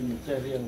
你这是要